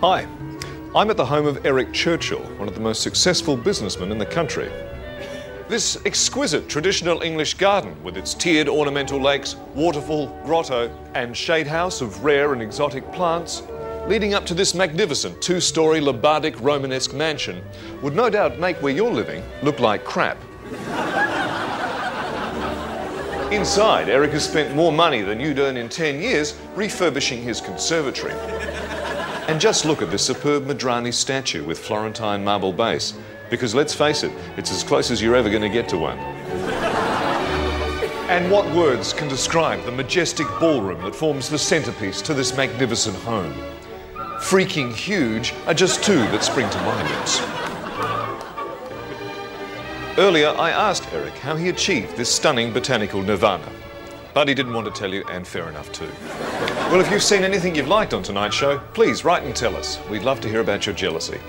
Hi, I'm at the home of Eric Churchill, one of the most successful businessmen in the country. This exquisite traditional English garden, with its tiered ornamental lakes, waterfall, grotto, and shade house of rare and exotic plants, leading up to this magnificent two story Lombardic Romanesque mansion, would no doubt make where you're living look like crap. Inside, Eric has spent more money than you'd earn in 10 years refurbishing his conservatory. And just look at this superb Madrani statue with Florentine marble base. Because let's face it, it's as close as you're ever going to get to one. And what words can describe the majestic ballroom that forms the centerpiece to this magnificent home? Freaking huge are just two that spring to my lips. Earlier, I asked Eric how he achieved this stunning botanical nirvana. But he didn't want to tell you, and fair enough too. Well, if you've seen anything you've liked on tonight's show, please write and tell us. We'd love to hear about your jealousy.